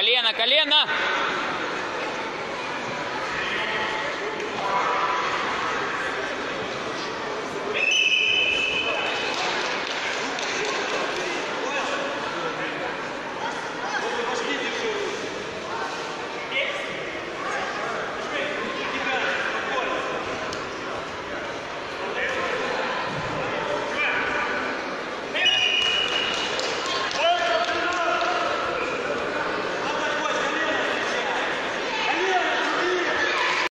Колено, колено.